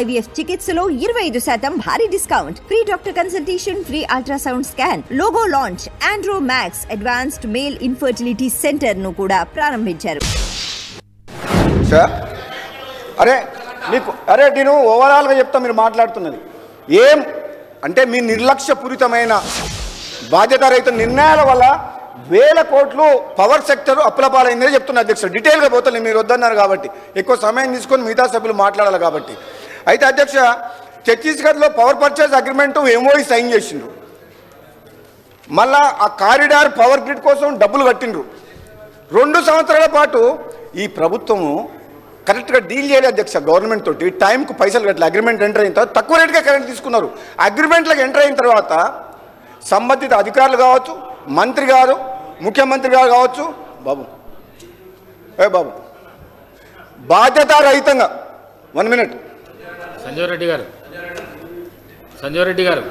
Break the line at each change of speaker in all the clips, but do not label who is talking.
IVF చికిత్సలో ఇరవై ఐదు శాతం భారీ discount. Free doctor consultation free ultrasound scan. Logo launch. Andro Max advanced male infertility సెంటర్ను కూడా ప్రారంభించారు.
సార్ అరే మీకు అరే నేను ఓవరాల్గా చెప్తా మీరు మాట్లాడుతున్నది. ఏం అంటే మీ నిర్లక్ష్యపూరితమైన బాధ్యత రైతు నిర్ణయాల వల్ల వేల కోట్లు పవర్ సెక్టర్ అప్పుల పాలైందని చెప్తున్నా అధ్యక్షుడు. డీటెయిల్గా పోతాను మీరు వద్దన్నారు కాబట్టి. ఎక్కువ సమయం తీసుకొని మిగతా సభ్యులు మాట్లాడాలి కాబట్టి. అయితే అధ్యక్ష ఛత్తీస్గఢ్లో power purchase agreement MOE sign చేసిండ్రు. మళ్ళా ఆ కారిడార్ పవర్ గ్రిడ్ కోసం డబ్బులు కట్టిండ్రు. రెండు సంవత్సరాల పాటు ఈ ప్రభుత్వము కరెక్ట్గా డీల్ చేయాలి అధ్యక్ష గవర్నమెంట్ తోటి. టైంకు పైసలు కట్టలే అగ్రిమెంట్ ఎంటర్ అయిన తర్వాత తక్కువ రేటుగా కరెంట్ తీసుకున్నారు. అగ్రిమెంట్లకు ఎంటర్ అయిన తర్వాత సంబంధిత అధికారులు కావచ్చు మంత్రి గారు ముఖ్యమంత్రి గారు కావచ్చు బాబు ఏ బాబు బాధ్యతారహితంగా వన్ మినిట్
సంజయ్ రెడ్డి గారు. సంజయ్ రెడ్డి గారు.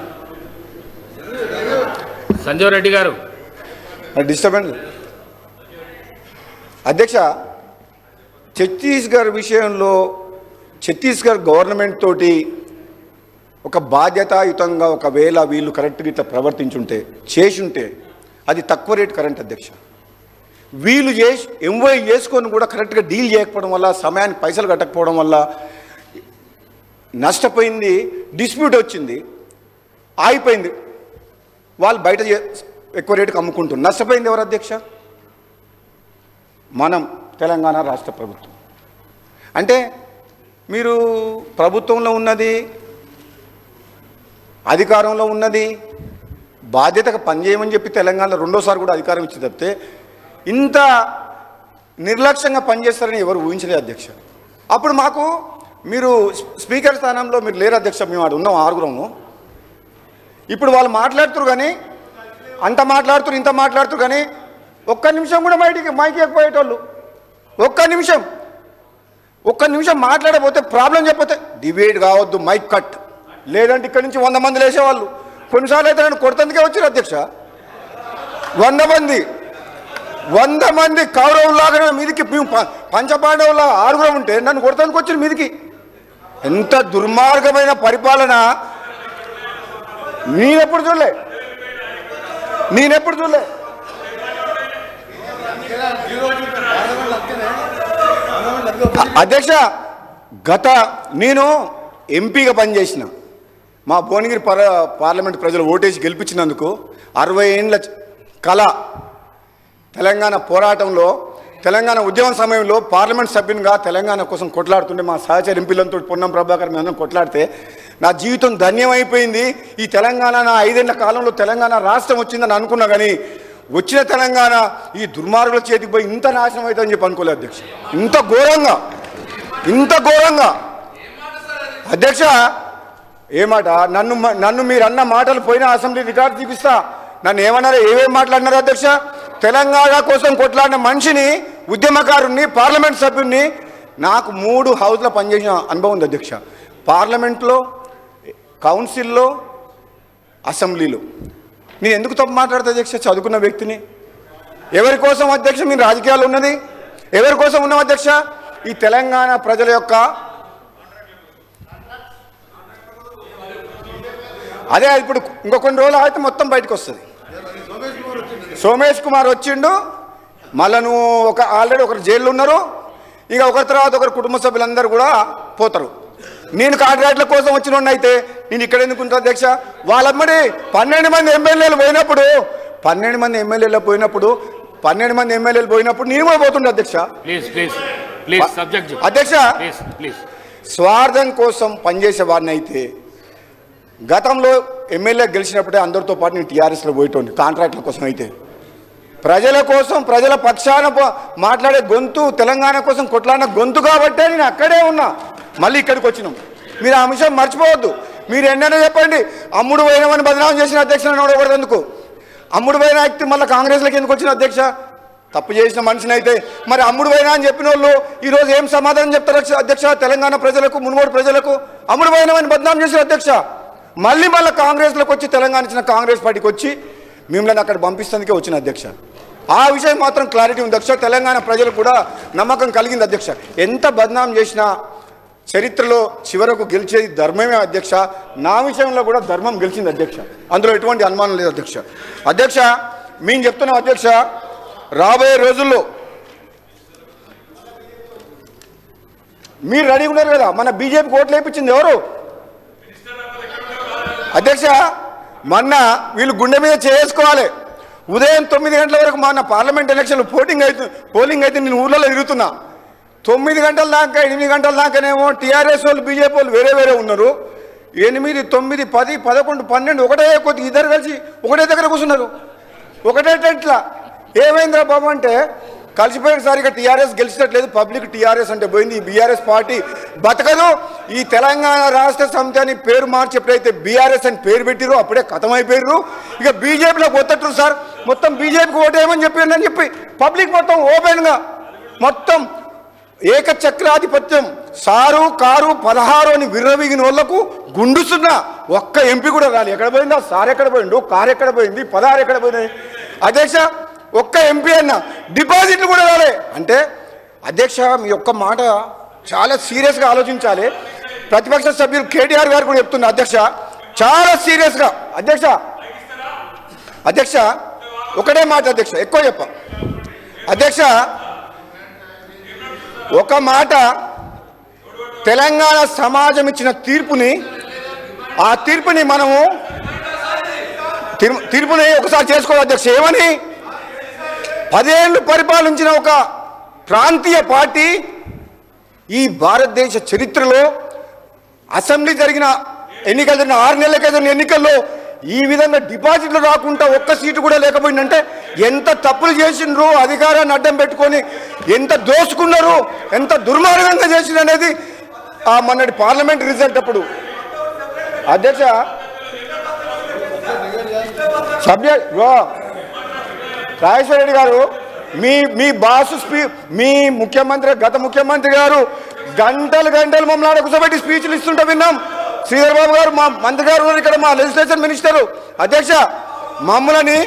సంజయ్ రెడ్డి గారు
డిస్టర్బెన్స్. అధ్యక్ష ఛత్తీస్గఢ్ విషయంలో ఛత్తీస్గఢ్ గవర్నమెంట్ తోటి ఒక బాధ్యతాయుతంగా ఒకవేళ వీళ్ళు కరెక్ట్గా ఇట్లా ప్రవర్తించుంటే చేసుంటే అది తక్కువ రేట్ కరెంట్ అధ్యక్ష. వీళ్ళు చేసి ఎంవై చేసుకొని కూడా కరెక్ట్గా డీల్ చేయకపోవడం వల్ల సమయానికి పైసలు కట్టకపోవడం వల్ల నష్టపోయింది డిస్ప్యూట్ వచ్చింది ఆగిపోయింది. వాళ్ళు బయట ఎక్కువ రేటుకి అమ్ముకుంటున్నారు. నష్టపోయింది ఎవరు అధ్యక్ష? మనం తెలంగాణ రాష్ట్ర ప్రభుత్వం. అంటే మీరు ప్రభుత్వంలో ఉన్నది అధికారంలో ఉన్నది బాధ్యతగా పనిచేయమని చెప్పి తెలంగాణలో రెండోసారి కూడా అధికారం ఇచ్చి తప్పితే ఇంత నిర్లక్ష్యంగా పనిచేస్తారని ఎవరు ఊహించలేదు అధ్యక్ష. అప్పుడు మాకు మీరు స్పీకర్ స్థానంలో మీరు లేరు అధ్యక్ష మేము ఆడు ఉన్నాం ఆరుగురము. ఇప్పుడు వాళ్ళు మాట్లాడుతురు కానీ అంత మాట్లాడుతురు ఇంత మాట్లాడుతురు కానీ ఒక్క నిమిషం కూడా బయటికి మైకి ఎక్కిపోయేటోళ్ళు. ఒక్క నిమిషం. ఒక్క నిమిషం మాట్లాడకపోతే ప్రాబ్లం చెప్పతే డిబేట్ కావద్దు మైక్ కట్. లేదంటే ఇక్కడి నుంచి వంద మంది లేసేవాళ్ళు. కొన్నిసార్లు అయితే నన్ను కొడతందుకే వచ్చారు అధ్యక్ష. వంద మంది. వంద మంది కౌరవులాగా మీదికి మేము ప- పంచపాండవులా ఆరుగురం ఉంటే నన్ను కొడతందుకు వచ్చిన మీదికి. ఎంత దుర్మార్గమైన పరిపాలన నేనెప్పుడు చూడలే? నేనెప్పుడు చూడలే? అధ్యక్ష గత నేను ఎంపీగా పనిచేసిన మా భువనగిరి పార్ పార్లమెంట్ ప్రజలు ఓటేసి గెలిపించినందుకు అరవై ఏండ్ల కళ తెలంగాణ పోరాటంలో తెలంగాణ ఉద్యమం సమయంలో పార్లమెంట్ సభ్యునిగా తెలంగాణ కోసం కొట్లాడుతుంటే మా సహచర ఎంపీలతో పొన్నం ప్రభాకర్ మేము కొట్లాడితే నా జీవితం ధన్యమైపోయింది. ఈ తెలంగాణ నా ఐదేళ్ళ కాలంలో తెలంగాణ రాష్ట్రం వచ్చిందని అనుకున్నా కానీ వచ్చిన తెలంగాణ ఈ దుర్మార్గుల చేతికి పోయి ఇంత నాశనం అవుతుందని చెప్పి అనుకోలేదు అధ్యక్ష. ఇంత ఘోరంగా ఇంత ఘోరంగా. అధ్యక్ష ఏమాట నన్ను మ- నన్ను మీరు అన్న మాటలు పోయిన అసెంబ్లీ రికార్డు చూపిస్తా. నన్ను ఏమన్నారు? ఏమేమి మాట్లాడినారు అధ్యక్ష? తెలంగాణ కోసం కొట్లాడిన మనిషిని ఉద్యమకారుణ్ణి పార్లమెంట్ సభ్యుడిని నాకు మూడు హౌస్లో పనిచేసిన అనుభవం ఉంది అధ్యక్ష. పార్లమెంట్లో కౌన్సిల్లో అసెంబ్లీలో. నేను ఎందుకు తప్పు మాట్లాడతా అధ్యక్ష? చదువుకున్న వ్యక్తిని. ఎవరి కోసం అధ్యక్ష? మీరు రాజకీయాలు ఉన్నది. ఎవరి కోసం ఉన్నాం అధ్యక్ష? ఈ తెలంగాణ ప్రజల యొక్క అదే ఇప్పుడు ఇంకో కొన్ని రోజులు అయితే మొత్తం బయటకు వస్తుంది. సోమేష్ కుమార్ వచ్చిండు. మళ్ళా నువ్వు ఒక ఆల్రెడీ ఒకరు జైల్లో ఉన్నారు ఇక ఒకరి తర్వాత ఒకరు కుటుంబ సభ్యులందరూ కూడా పోతారు. నేను కాంట్రాక్ట్ల కోసం వచ్చిన అయితే నేను ఇక్కడ ఎందుకు అధ్యక్ష? వాళ్ళమ్మడి పన్నెండు మంది ఎమ్మెల్యేలు పోయినప్పుడు పన్నెండు మంది ఎమ్మెల్యేలు పోయినప్పుడు పన్నెండు మంది ఎమ్మెల్యేలు పోయినప్పుడు నేను కూడా పోతుండే అధ్యక్ష. అధ్యక్ష! స్వార్థం కోసం పనిచేసే వాడిని అయితే గతంలో ఎమ్మెల్యే గెలిచినప్పుడే అందరితో పాటు నేను టీఆర్ఎస్లో పోయేటోండి కాంట్రాక్ట్ల కోసం అయితే. ప్రజల కోసం ప్రజల పక్షాన మాట్లాడే గొంతు తెలంగాణ కోసం కొట్లాడిన గొంతు కాబట్టే నేను అక్కడే ఉన్నా. మళ్ళీ ఇక్కడికి వచ్చినాం. మీరు ఆ అంశం మర్చిపోవద్దు. మీరు ఎన్నైనా చెప్పండి అమ్ముడు పోయినామని బదనామం చేసిన అధ్యక్షులను నోడకూడదు అమ్ముడు పోయిన వ్యక్తి మళ్ళీ కాంగ్రెస్లోకి ఎందుకు వచ్చిన అధ్యక్ష? తప్పు చేసిన మనిషిని అయితే మరి అమ్ముడు పోయినా అని చెప్పిన వాళ్ళు ఈరోజు ఏం సమాధానం చెప్తారు అధ్యక్ష- అధ్యక్ష? తెలంగాణ ప్రజలకు మునుగోడు ప్రజలకు? అమ్ముడు పోయినామని బదనాం చేసిన అధ్యక్ష? మళ్ళీ మళ్ళీ కాంగ్రెస్లోకి వచ్చి తెలంగాణ ఇచ్చిన కాంగ్రెస్ పార్టీకి వచ్చి మిమ్మల్ని అక్కడ పంపిస్తుందికే వచ్చిన అధ్యక్ష. ఆ విషయం మాత్రం క్లారిటీ ఉంది. అధ్యక్ష తెలంగాణ ప్రజలు కూడా నమ్మకం కలిగింది అధ్యక్ష. ఎంత బద్నాం చేసినా చరిత్రలో చివరకు గెలిచేది ధర్మమే అధ్యక్ష. నా విషయంలో కూడా ధర్మం గెలిచింది అధ్యక్ష. అందులో ఎటువంటి అనుమానం లేదు అధ్యక్ష. అధ్యక్ష మేము చెప్తున్నాం అధ్యక్ష రాబోయే రోజుల్లో మీరు రెడీ ఉన్నారు కదా? మన బీజేపీ ఓట్లు వేయించింది ఎవరు? అధ్యక్ష మొన్న వీళ్ళు గుండె మీద చేసుకోవాలి. ఉదయం తొమ్మిది గంటల వరకు మొన్న పార్లమెంట్ ఎలక్షన్లు పోటింగ్ అయితే పోలింగ్ అయితే నేను ఊళ్ళలో తిరుగుతున్నా. తొమ్మిది గంటల దాకా ఎనిమిది గంటల దాకానేమో టీఆర్ఎస్ వాళ్ళు బీజేపీ వాళ్ళు వేరే వేరే ఉన్నారు. ఎనిమిది తొమ్మిది పది పదకొండు పన్నెండు ఒకటే కొద్ది ఇద్దరు కలిసి ఒకటే దగ్గర కూర్చున్నారు. ఒకటే టెంట్ల. ఏమైందిరా బాబు అంటే కలిసిపోయేసరిగా టీఆర్ఎస్ గెలిచినట్లేదు. పబ్లిక్ టీఆర్ఎస్ అంటే పోయింది. ఈ బీఆర్ఎస్ పార్టీ బతకదు. ఈ తెలంగాణ రాష్ట్ర సమితి అని పేరు మార్చి ఎప్పుడైతే బీఆర్ఎస్ అని పేరు పెట్టిరో అప్పుడే అయిపోయారు ఇక బీజేపీలో కొత్తట్టు సార్. మొత్తం బీజేపీకి ఓటేయమని చెప్పిందని చెప్పి పబ్లిక్ మొత్తం ఓపెన్గా మొత్తం ఏకచక్రాధిపత్యం సారు కారు పదహారు అని విర్రవీగిన వాళ్ళకు గుండుస్తున్న ఒక్క ఎంపీ కూడా రాలి. ఎక్కడ పోయిందా? సార్ ఎక్కడ పోయిండు? కారు ఎక్కడ పోయింది? పదహారు ఎక్కడ పోయినాయి? అధ్యక్ష ఒక్క ఎంపీ అన్న డిపాజిట్లు కూడా రాలే. అంటే అధ్యక్ష మీ యొక్క మాట చాలా సీరియస్గా ఆలోచించాలి. ప్రతిపక్ష సభ్యులు కేటీఆర్ గారు కూడా చెప్తున్నారు అధ్యక్ష చాలా సీరియస్గా. అధ్యక్ష అధ్యక్ష ఒకటే మాట అధ్యక్ష ఎక్కువ చెప్ప. అధ్యక్ష ఒక మాట తెలంగాణ సమాజం ఇచ్చిన తీర్పుని ఆ తీర్పుని మనము తీర్పుని ఒకసారి చేసుకోవాలి అధ్యక్ష. ఏమని? పదేళ్ళు పరిపాలించిన ఒక ప్రాంతీయ పార్టీ ఈ భారతదేశ చరిత్రలో అసెంబ్లీ జరిగిన ఎన్నికలు జరిగిన ఆరు నెలలకే జరిగిన ఎన్నికల్లో ఈ విధంగా డిపాజిట్లు రాకుండా ఒక్క సీటు కూడా లేకపోయిందంటే ఎంత తప్పులు చేసిండ్రు అధికారాన్ని అడ్డం పెట్టుకొని ఎంత దోసుకున్నారు ఎంత దుర్మార్గంగా చేసిండ్రు అనేది ఆ మొన్నటి పార్లమెంట్ రిజల్ట్ అప్పుడు. అధ్యక్ష సభ్య రాజేశ్వర రెడ్డి గారు మీ మీ బాసు స్పీ మీ ముఖ్యమంత్రి గత ముఖ్యమంత్రి గారు గంటలు గంటలు మమ్మల్ని ఆడ కూర్చోబెట్టి స్పీచ్లు ఇస్తుంటే విన్నాం. శ్రీధర్ బాబు గారు మా మంత్రి గారు ఇక్కడ మా లెజిస్లేషన్ మినిస్టర్ అధ్యక్ష మమ్మల్ని